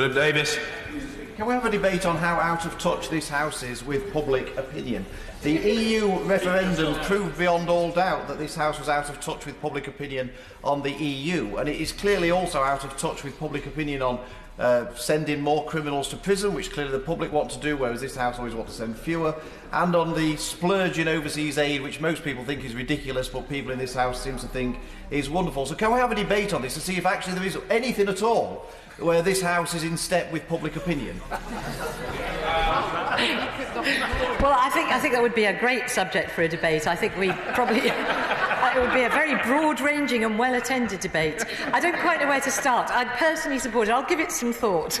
Philip Davis. Can we have a debate on how out of touch this House is with public opinion? The EU referendum proved beyond all doubt that this House was out of touch with public opinion on the EU, and it is clearly also out of touch with public opinion on uh, sending more criminals to prison, which clearly the public want to do, whereas this House always wants to send fewer, and on the splurge in overseas aid, which most people think is ridiculous, but people in this House seem to think is wonderful. So can we have a debate on this to see if actually there is anything at all where this House is in step with public opinion? well, I think, I think that would be a great subject for a debate. I think we probably... uh, it would be a very broad ranging and well attended debate. I don't quite know where to start. I'd personally support it. I'll give it some thought.